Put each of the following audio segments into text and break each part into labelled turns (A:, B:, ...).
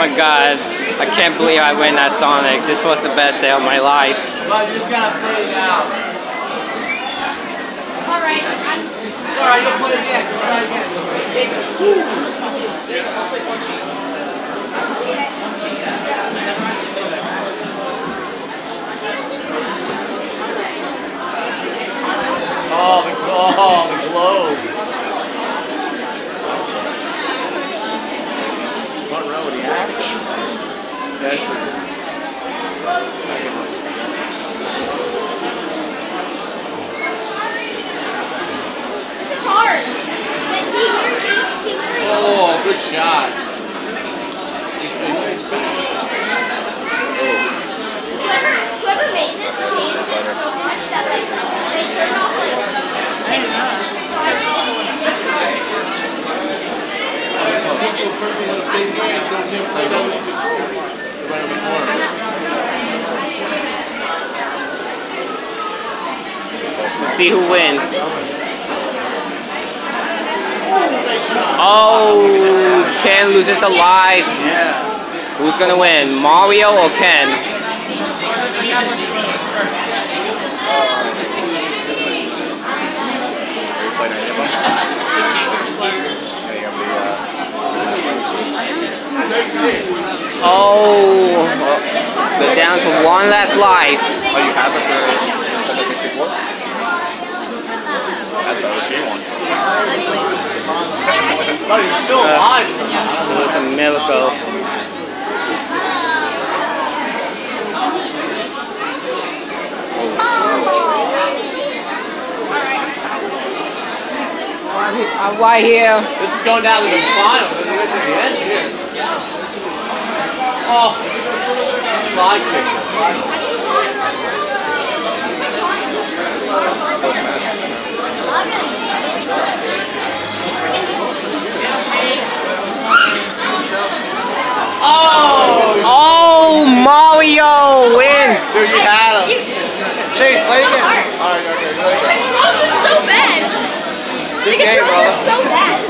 A: my god, I can't believe I win that Sonic. This was the best day of my life.
B: But you just gotta play it out.
C: Alright,
B: It's alright, you'll play it again. Try again.
C: This is hard. Like, he hears you, he hears you.
B: Oh, good shot.
C: Whoever, whoever made this changed it so much that, like, they turned off, like, five
B: People, a person with a big hands don't get the the.
A: See who wins. Oh, Ken loses a life. Who's gonna win, Mario or Ken? Oh, they're down to one last life.
D: Oh, you have it for Nintendo 64? That's the OG one.
B: Oh, you're still alive somehow.
A: It was a miracle. I'm right here.
B: This is going down to the final. This is at the end here. Oh, slide kick. Oh,
A: Oh, Mario wins.
B: dude, you had him. Chase, play again. All right, okay, play again.
C: Controls are so bad. The controls are so bad.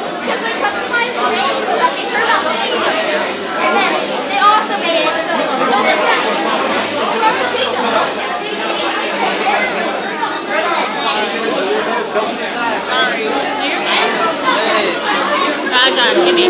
C: time.